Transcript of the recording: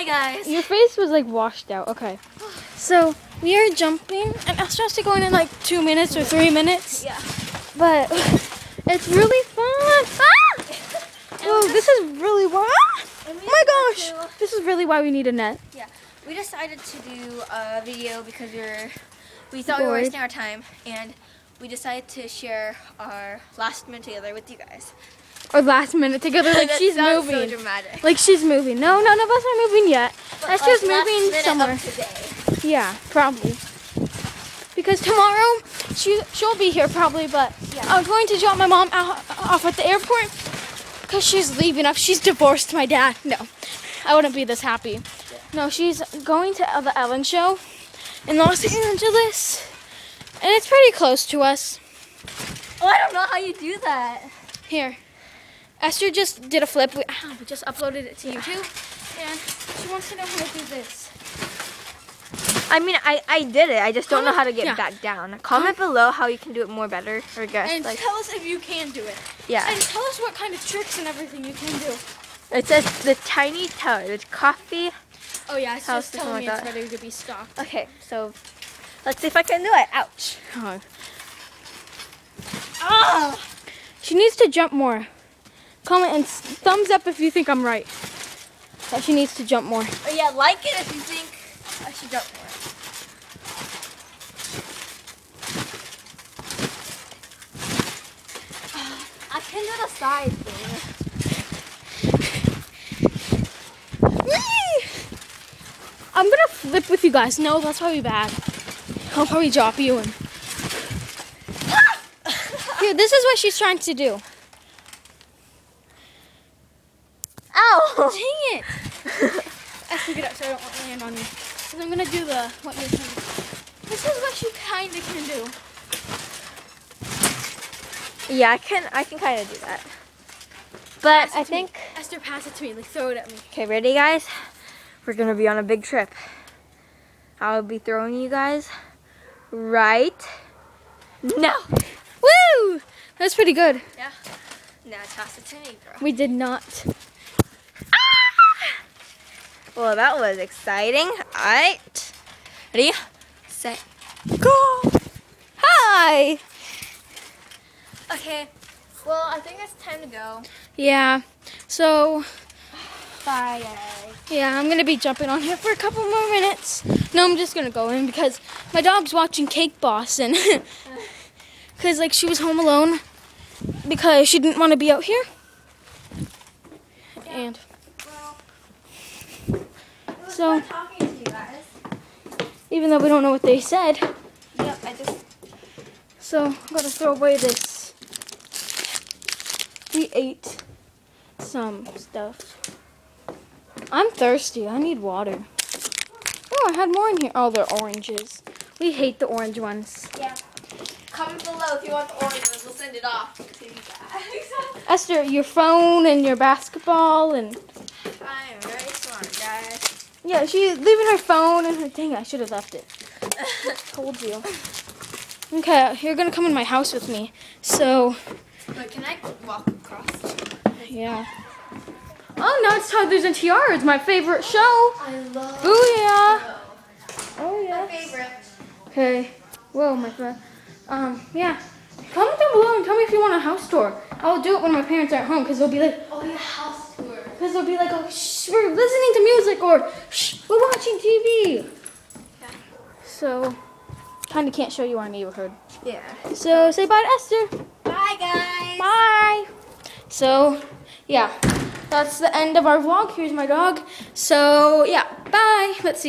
Hi guys. Your face was like washed out. Okay. So we are jumping, and Esther has to go in in like two minutes or three minutes. Yeah. But it's really fun. Ah! Whoa, this is really why. Oh my gosh, this is really why we need a net. yeah. We decided to do a video because we were we thought we were wasting our time and we decided to share our last minute together with you guys. Or last minute together, like she's moving. So. Like she's moving. No, none of us are moving yet. But, like, last moving somewhere. Yeah, probably. Because tomorrow she she'll be here probably, but I'm going to drop my mom out, off at the airport because she's leaving us. She's divorced my dad. No, I wouldn't be this happy. No, she's going to the Ellen show in Los Angeles, and it's pretty close to us. Oh, I don't know how you do that. Here, Esther just did a flip. We, ah, we just uploaded it to YouTube, and she wants to know how to do this. I mean, I, I did it. I just don't know how to get yeah. back down. Comment below how you can do it more better, or guess And like tell us if you can do it. yeah. And tell us what kind of tricks and everything you can do. It says the tiny toad, the coffee. Oh yeah, it's just telling me like it's ready to be stocked. Okay, so let's see if I can do it. Ouch. Oh. She needs to jump more. Comment and thumbs up if you think I'm right. That she needs to jump more. Oh yeah, like it if you think I should jump more. I can do the side thing. Whee! I'm gonna flip with you guys. No, that's probably bad. I'll probably drop you and. Here, this is what she's trying to do. Oh. Dang it! I have to get up so I don't want to land on you. Because I'm gonna do the what you're saying. This is what you kind of can do. Yeah, I can. I can kind of do that. But Pass I to me. think. Esther, pass it to me. Like throw it at me. Okay, ready, guys? We're gonna be on a big trip. I'll be throwing you guys right now. Woo! That's pretty good. Yeah. Now toss it to me, bro. We did not. Well, that was exciting. All right. Ready, set, go. Hi. Okay. Well, I think it's time to go. Yeah. So Bye, yeah, I'm gonna be jumping on here for a couple more minutes. No, I'm just gonna go in because my dog's watching Cake Boss and because like she was home alone because she didn't want to be out here. And Well, So- talking to you guys. even though we don't know what they said, Yep, I just. so I'm gonna throw away this. We ate some stuff. I'm thirsty. I need water. Oh, I had more in here. Oh, they're oranges. We hate the orange ones. Yeah. Comment below if you want the orange ones. We'll send it off to you guys. Esther, your phone and your basketball and I'm very smart, guys. Yeah, she's leaving her phone and her dang, I should have left it. Told you. Okay, you're gonna come in my house with me. So Wait, can I walk across? yeah. Oh, now it's Toddlers and Tiara. It's my favorite show. I love Booyah! Oh yeah. My favorite. Okay. Whoa, my friend. Um, yeah. Comment down below and tell me if you want a house tour. I'll do it when my parents aren't home because they'll be like, Oh, yeah, house tour. Because they'll be like, oh, shh, we're listening to music or shh, we're watching TV. Yeah. So, kind of can't show you our neighborhood. Yeah. So, say bye to Esther. Bye, guys. Bye. So, yeah. That's the end of our vlog. Here's my dog. So, yeah. Bye. Let's see.